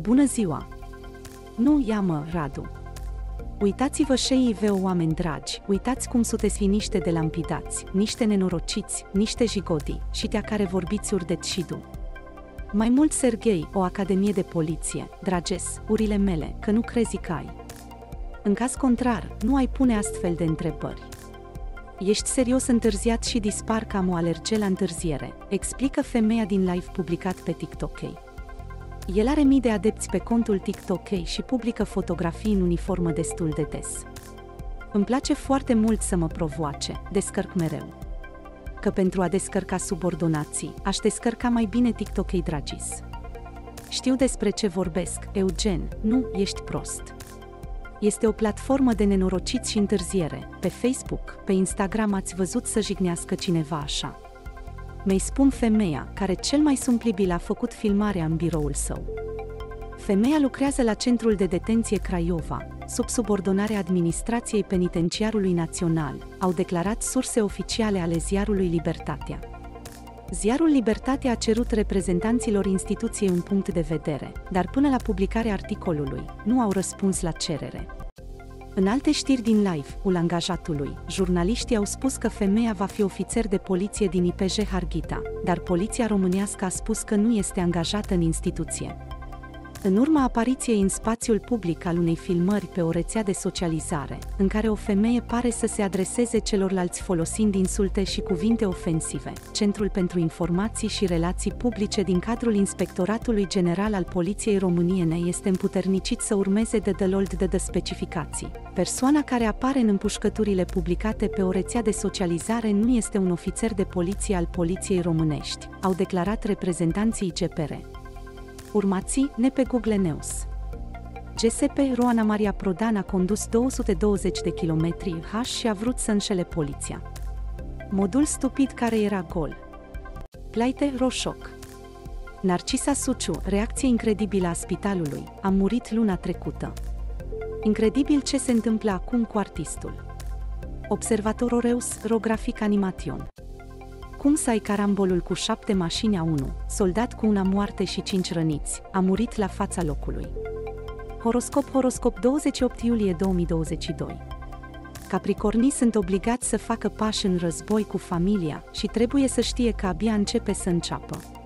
Bună ziua! Nu ia-mă, Radu. Uitați-vă șeive, oameni dragi, uitați cum sunteți niște de lampidați, niște nenorociți, niște jigodii, și te care vorbiți urdet și du. Mai mult, Sergei, o academie de poliție, drages, urile mele, că nu crezi că ai. În caz contrar, nu ai pune astfel de întrebări. Ești serios întârziat și dispar cam o alerge la întârziere, explică femeia din live publicat pe TikTok. El are mii de adepți pe contul TikTok și publică fotografii în uniformă destul de des. Îmi place foarte mult să mă provoace, descărc mereu. Că pentru a descărca subordonații, aș descărca mai bine TikTok dragis. Știu despre ce vorbesc, Eugen, nu, ești prost. Este o platformă de nenorociți și întârziere. Pe Facebook, pe Instagram ați văzut să jignească cineva așa. Mi-i spun femeia, care cel mai sumplibil a făcut filmarea în biroul său. Femeia lucrează la Centrul de Detenție Craiova, sub subordonarea Administrației Penitenciarului Național, au declarat surse oficiale ale ziarului Libertatea. Ziarul Libertatea a cerut reprezentanților instituției un punct de vedere, dar până la publicarea articolului, nu au răspuns la cerere. În alte știri din live, ul angajatului, jurnaliștii au spus că femeia va fi ofițer de poliție din IPJ Harghita, dar poliția românească a spus că nu este angajată în instituție. În urma apariției în spațiul public al unei filmări pe o rețea de socializare, în care o femeie pare să se adreseze celorlalți folosind insulte și cuvinte ofensive, Centrul pentru Informații și Relații Publice din cadrul Inspectoratului General al Poliției Româniene este împuternicit să urmeze de delold de, de specificații. Persoana care apare în împușcăturile publicate pe o rețea de socializare nu este un ofițer de poliție al Poliției Românești, au declarat reprezentanții ICPR. Urmați ne pe Google News. GSP Roana Maria Prodan a condus 220 de kilometri H și a vrut să înșele poliția. Modul stupid care era gol. Plaite Roșoc. Narcisa Suciu, reacție incredibilă a spitalului, a murit luna trecută. Incredibil ce se întâmplă acum cu artistul. Observator Oreus, Rografic Animation cum să ai carambolul cu șapte mașini a 1, soldat cu una moarte și cinci răniți, a murit la fața locului. Horoscop Horoscop 28 iulie 2022 Capricornii sunt obligați să facă pași în război cu familia și trebuie să știe că abia începe să înceapă.